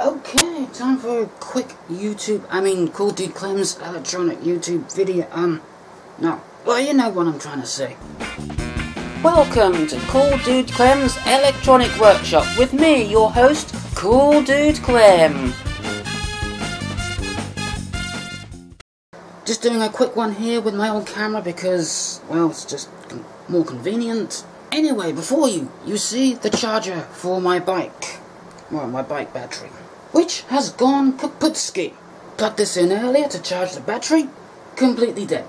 Okay, time for a quick YouTube, I mean, Cool Dude Clem's electronic YouTube video, um, no. Well, you know what I'm trying to say. Welcome to Cool Dude Clem's Electronic Workshop with me, your host, Cool Dude Clem. Just doing a quick one here with my old camera because, well, it's just more convenient. Anyway, before you, you see the charger for my bike. Well, my bike battery which has gone kaputski. Plugged this in earlier to charge the battery, completely dead.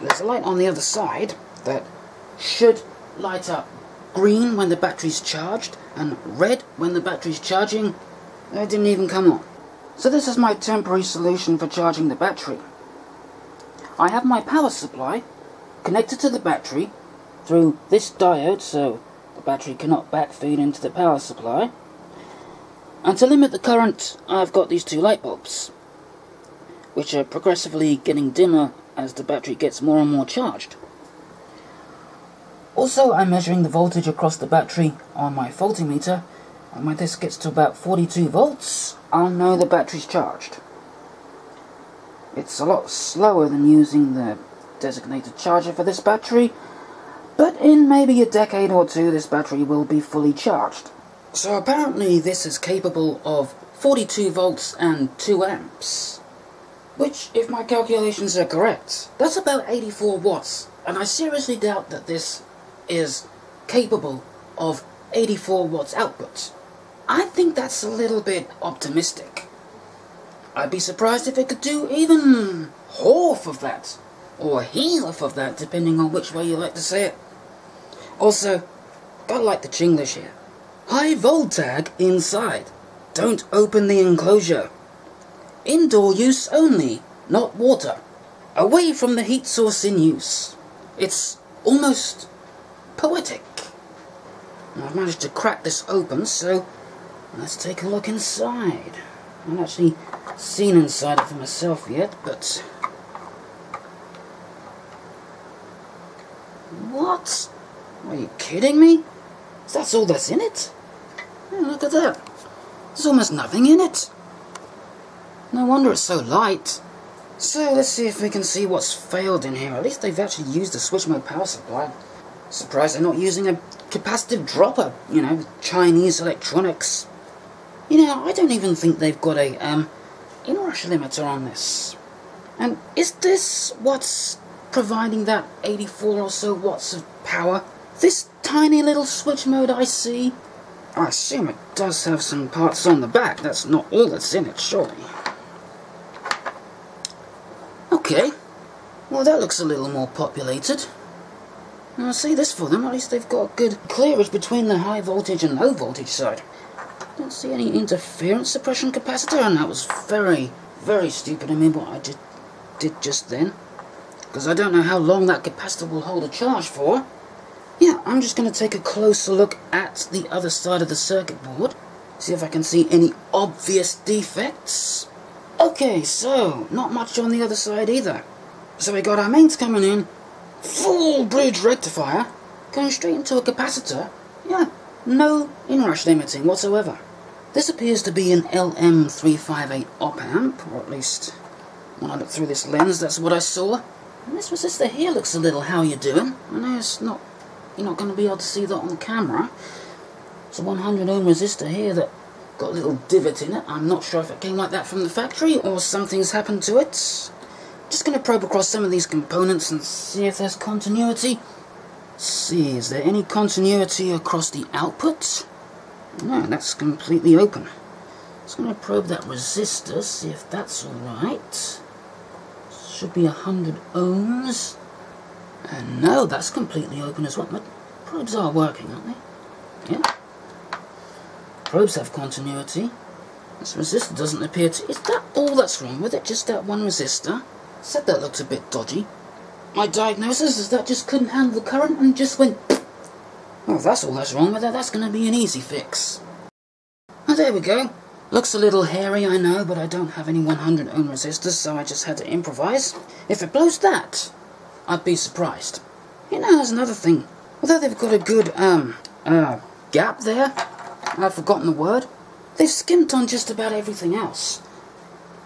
There's a light on the other side that should light up green when the battery's charged and red when the battery's charging. It didn't even come on. So this is my temporary solution for charging the battery. I have my power supply connected to the battery through this diode so the battery cannot backfeed into the power supply. And to limit the current, I've got these two light bulbs, which are progressively getting dimmer as the battery gets more and more charged. Also, I'm measuring the voltage across the battery on my voltmeter, and when this gets to about 42 volts, I'll know the battery's charged. It's a lot slower than using the designated charger for this battery, but in maybe a decade or two this battery will be fully charged. So apparently this is capable of 42 volts and 2 amps. Which, if my calculations are correct, that's about 84 watts. And I seriously doubt that this is capable of 84 watts output. I think that's a little bit optimistic. I'd be surprised if it could do even half of that. Or half of that, depending on which way you like to say it. Also, gotta like the Chinglish here. High Voltag inside. Don't open the enclosure. Indoor use only, not water. Away from the heat source in use. It's almost poetic. I've managed to crack this open, so let's take a look inside. I haven't actually seen inside it for myself yet, but... Are you kidding me? That's all that's in it? Yeah, look at that. There's almost nothing in it. No wonder it's so light. So let's see if we can see what's failed in here. At least they've actually used a switch mode power supply. Surprised they're not using a capacitive dropper, you know, Chinese electronics. You know, I don't even think they've got a um, inrush limiter on this. And is this what's providing that 84 or so watts of power? This tiny little switch mode IC? I assume it does have some parts on the back. That's not all that's in it, surely. Okay. Well, that looks a little more populated. I'll see this for them. At least they've got good clearance between the high voltage and low voltage side. Don't see any interference suppression capacitor, and that was very, very stupid of me what I did, did just then. Because I don't know how long that capacitor will hold a charge for. Yeah, I'm just going to take a closer look at the other side of the circuit board. See if I can see any obvious defects. Okay, so, not much on the other side either. So we got our mains coming in, full bridge rectifier, going straight into a capacitor. Yeah, no inrush limiting whatsoever. This appears to be an LM358 op amp, or at least when I look through this lens, that's what I saw. And this resistor here looks a little how you're doing. I know it's not you're not going to be able to see that on camera. It's a 100 ohm resistor here that got a little divot in it. I'm not sure if it came like that from the factory or something's happened to it. Just going to probe across some of these components and see if there's continuity. See, is there any continuity across the output? No, that's completely open. Just going to probe that resistor, see if that's alright. Should be 100 ohms. And no, that's completely open as well. My probes are working, aren't they? Yeah. Probes have continuity. This resistor doesn't appear to... Is that all that's wrong with it? Just that one resistor? Said that looks a bit dodgy. My diagnosis is that just couldn't handle the current and just went... Well, that's all that's wrong with it, that's going to be an easy fix. Oh, there we go. Looks a little hairy, I know, but I don't have any 100 ohm resistors, so I just had to improvise. If it blows that, I'd be surprised. You know, there's another thing. Although they've got a good, um, uh, gap there, I've forgotten the word. They've skimped on just about everything else.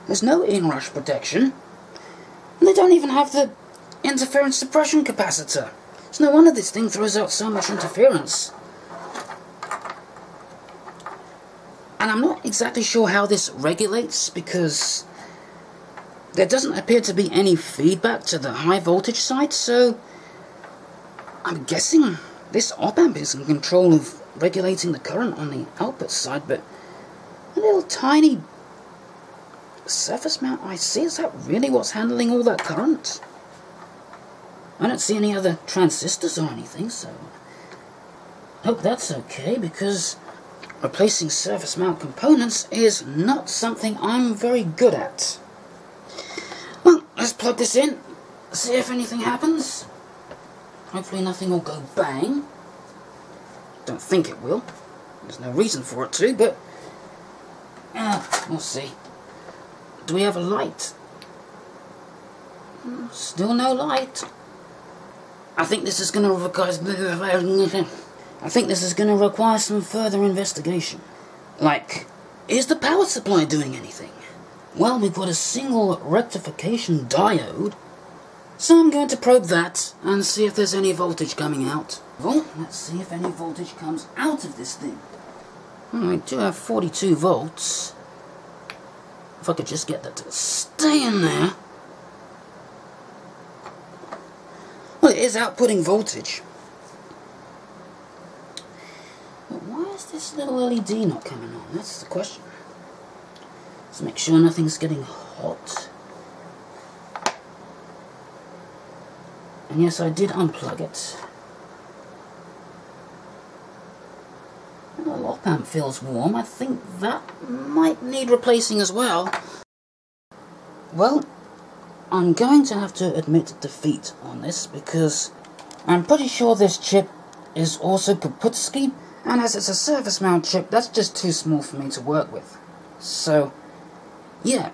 There's no inrush protection. And they don't even have the interference suppression capacitor. It's no wonder this thing throws out so much interference. And I'm not exactly sure how this regulates because there doesn't appear to be any feedback to the high voltage side, so I'm guessing this op-amp is in control of regulating the current on the output side, but a little tiny surface mount IC, is that really what's handling all that current? I don't see any other transistors or anything, so hope that's okay, because replacing surface mount components is not something I'm very good at. Well, let's plug this in, see if anything happens. Hopefully nothing will go bang. Don't think it will. There's no reason for it to, but uh, we'll see. Do we have a light? Still no light. I think this is going to require. I think this is going to require some further investigation. Like, is the power supply doing anything? Well, we've got a single rectification diode, so I'm going to probe that and see if there's any voltage coming out. Well, let's see if any voltage comes out of this thing. Hmm, we do have 42 volts. If I could just get that to stay in there. Well, it is outputting voltage. But why is this little LED not coming on? That's the question. Let's make sure nothing's getting hot. And yes, I did unplug it. The op amp feels warm. I think that might need replacing as well. Well, I'm going to have to admit defeat on this because I'm pretty sure this chip is also Kaputski, and as it's a surface mount chip, that's just too small for me to work with. So, yeah,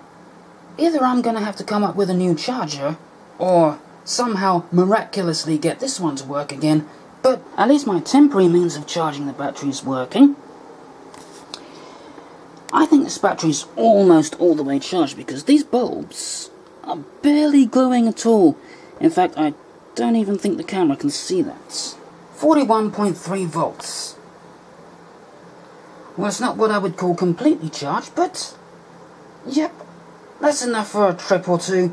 either I'm going to have to come up with a new charger, or somehow miraculously get this one to work again, but at least my temporary means of charging the battery is working. I think this battery is almost all the way charged because these bulbs are barely glowing at all. In fact, I don't even think the camera can see that. 41.3 volts. Well, it's not what I would call completely charged, but... Yep, that's enough for a trip or two.